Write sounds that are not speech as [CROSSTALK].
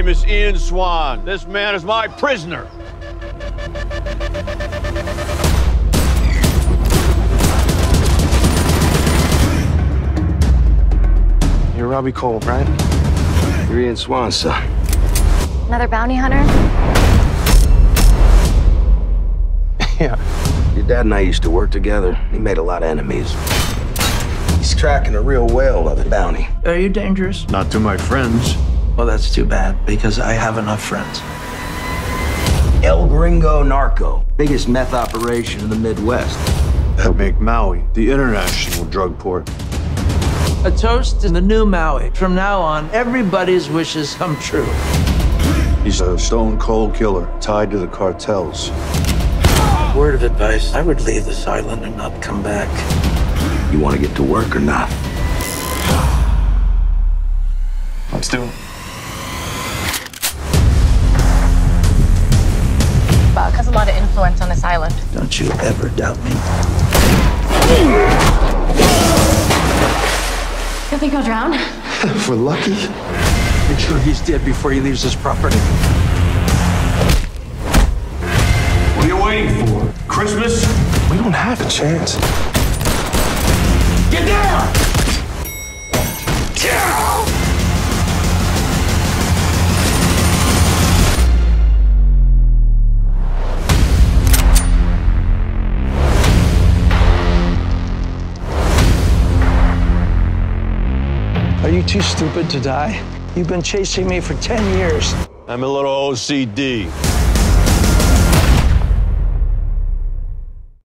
name is Ian Swan. This man is my prisoner. You're Robbie Cole, right? You're Ian Swan's son. Another bounty hunter? [LAUGHS] yeah. Your dad and I used to work together. He made a lot of enemies. He's tracking a real whale of a bounty. Are you dangerous? Not to my friends. Well, that's too bad because I have enough friends. El Gringo Narco, biggest meth operation in the Midwest. That make Maui the international drug port. A toast in the new Maui. From now on, everybody's wishes come true. He's a stone cold killer tied to the cartels. Word of advice I would leave this island and not come back. You want to get to work or not? Let's do it. Influence on this island. Don't you ever doubt me. You think he'll drown? If [LAUGHS] we're lucky. Make sure he's dead before he leaves his property. What are you waiting for? Christmas? We don't have a chance. Are you too stupid to die? You've been chasing me for 10 years. I'm a little OCD.